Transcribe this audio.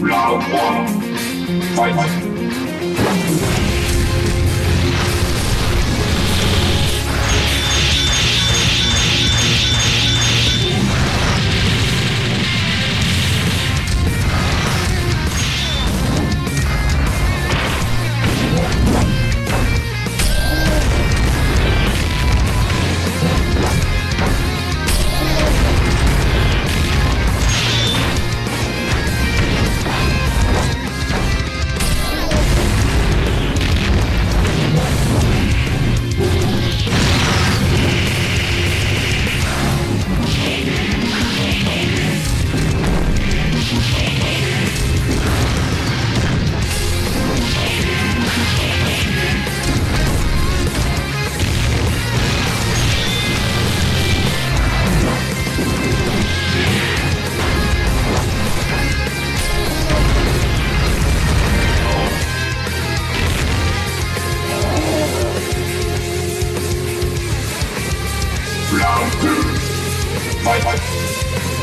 Round one. Fight. Round two. Fight.